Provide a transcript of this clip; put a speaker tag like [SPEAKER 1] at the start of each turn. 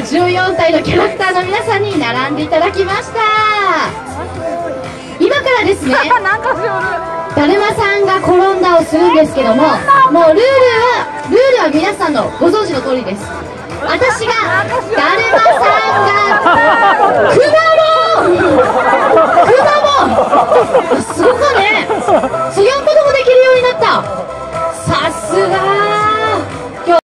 [SPEAKER 1] 14歳のキャラクターの皆さんに並んでいただきました。今からですね だるまさんが転んだをするんですけどももうルールはルールは皆さんのご存知の通りです。私がだるまさんが くまモンくまモンすごく